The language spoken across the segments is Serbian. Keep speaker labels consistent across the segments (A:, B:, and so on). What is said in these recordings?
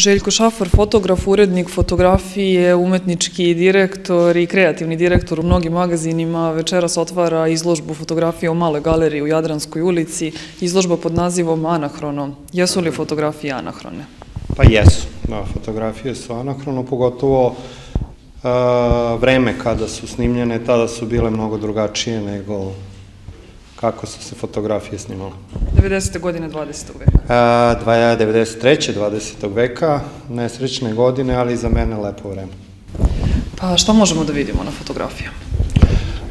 A: Željko Šafar, fotograf, urednik fotografije, umetnički direktor i kreativni direktor u mnogim magazinima, večeras otvara izložbu fotografije u Male galeriji u Jadranskoj ulici, izložba pod nazivom Anahrono. Jesu li fotografije anahrone?
B: Pa jesu, da, fotografije su anahrono, pogotovo uh, vreme kada su snimljene, tada su bile mnogo drugačije nego kako su se fotografije snimale.
A: 90. godine 20. veka.
B: Uh, 93. 20. veka, nesrećne godine, ali za mene lepo vreme.
A: Pa šta možemo da vidimo na fotografijama?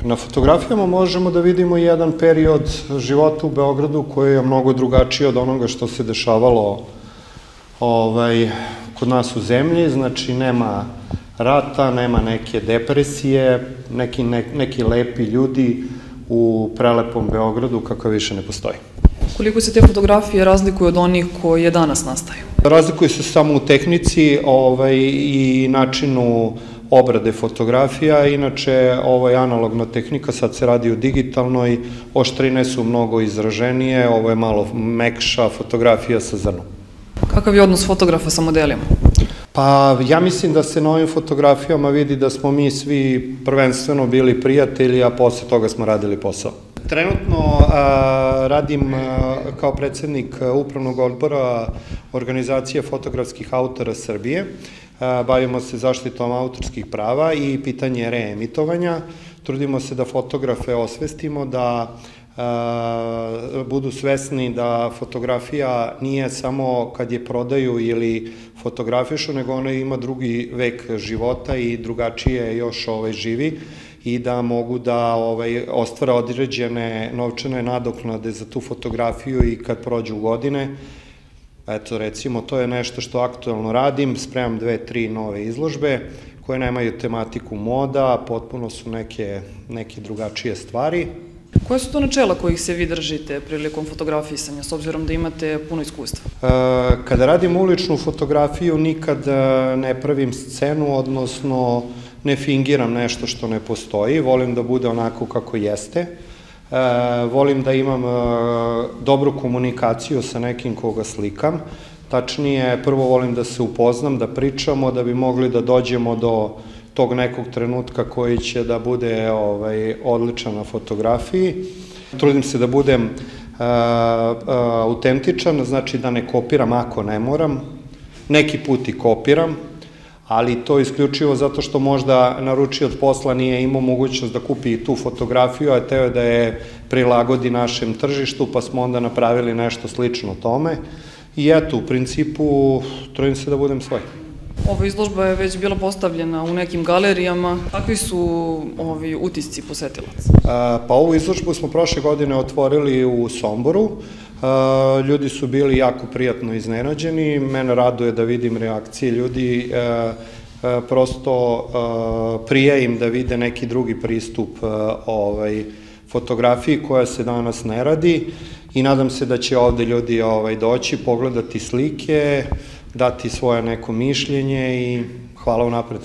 B: Na fotografijama možemo da vidimo jedan period života u Beogradu koji je mnogo drugačiji od onoga što se dešavalo ovaj, kod nas u zemlji, znači nema rata, nema neke depresije, neki, ne, neki lepi ljudi u prelepom Beogradu kakav više ne postoji.
A: Koliko se te fotografije razlikuju od onih koje danas nastaju?
B: Razlikuju se samo u tehnici ovaj, i načinu obrade fotografija, inače ovaj analogna tehnika sad se radi u digitalnoj, oštrine su mnogo izraženije, ovo je malo mekša fotografija sa zrnom.
A: Kakav je odnos fotografa sa modelima?
B: Pa ja mislim da se na ovim fotografijama vidi da smo mi svi prvenstveno bili prijatelji, a posle toga smo radili posao. Trenutno a, radim a, kao predsednik upravnog odbora organizacije fotografskih autora Srbije. A, bavimo se zaštitom autorskih prava i pitanje reemitovanja. Trudimo se da fotografe osvestimo, da budu svesni da fotografija nije samo kad je prodaju ili fotografišu, nego ona ima drugi vek života i drugačije još ovaj, živi i da mogu da ovaj, ostvara određene novčane nadoknade za tu fotografiju i kad prođu godine. Eto, recimo, to je nešto što aktualno radim, spremam dve, tri nove izložbe koje nemaju tematiku moda, potpuno su neke, neke drugačije stvari.
A: Koje su to načela kojih se vi držite prilikom fotografisanja, s obzirom da imate puno iskustva?
B: E, kada radim uličnu fotografiju, nikad e, ne pravim scenu, odnosno ne fingiram nešto što ne postoji, volim da bude onako kako jeste, e, volim da imam dobru komunikaciju sa nekim koga slikam, tačnije, prvo volim da se upoznam, da pričamo, da bi mogli da dođemo do tog nekog trenutka koji će da bude ovaj, odličan na fotografiji. Trudim se da budem uh, uh, autentičan, znači da ne kopiram ako ne moram. Neki put i kopiram, ali to isključivo zato što možda od posla nije imao mogućnost da kupi tu fotografiju, a teo je da je prilagodi našem tržištu, pa smo onda napravili nešto slično tome. I eto, u principu, trudim se da budem svoj.
A: Ova izložba je već bila postavljena u nekim galerijama. Kakvi su ovi utisci posetilaca?
B: Pa ovu izložbu smo prošle godine otvorili u Somboru. Ljudi su bili jako prijatno iznenađeni. Mene raduje da vidim reakcije ljudi prosto prije im da vide neki drugi pristup ovaj, fotografiji koja se danas ne radi i nadam se da će ovde ljudi ovaj, doći, pogledati slike, dati svoje neko mišljenje i hvala unapred.